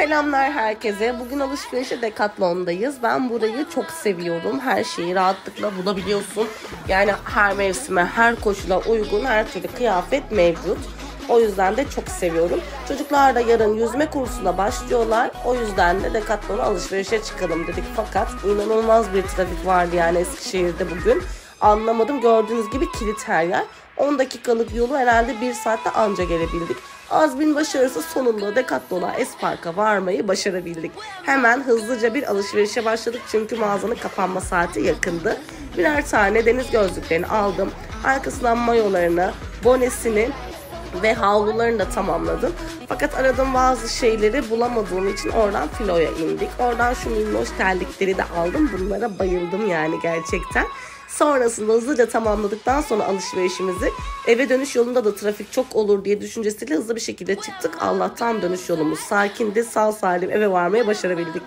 Selamlar herkese. Bugün alışverişe Decathlon'dayız. Ben burayı çok seviyorum. Her şeyi rahatlıkla bulabiliyorsun. Yani her mevsime, her koşula uygun her türlü kıyafet mevcut. O yüzden de çok seviyorum. Çocuklar da yarın yüzme kursuna başlıyorlar. O yüzden de Decathlon'a alışverişe çıkalım dedik. Fakat inanılmaz bir trafik vardı yani Eskişehir'de bugün. Anlamadım. Gördüğünüz gibi kilit her yer. 10 dakikalık yolu herhalde 1 saatte anca gelebildik. Az bin başarısı sonunda Decathlon'a Espark'a varmayı başarabildik. Hemen hızlıca bir alışverişe başladık çünkü mağazanın kapanma saati yakındı. Birer tane deniz gözlüklerini aldım. Arkasından mayolarını, bonesini ve havlularını da tamamladım. Fakat aradığım bazı şeyleri bulamadığım için oradan filoya indik. Oradan şu minnoş terlikleri de aldım. Bunlara bayıldım yani gerçekten. Sonrasında hızlıca tamamladıktan sonra alışverişimizi eve dönüş yolunda da trafik çok olur diye düşüncesiyle hızlı bir şekilde çıktık. Allah'tan dönüş yolumuz sakindi. Sağ salim eve varmaya başarabildik.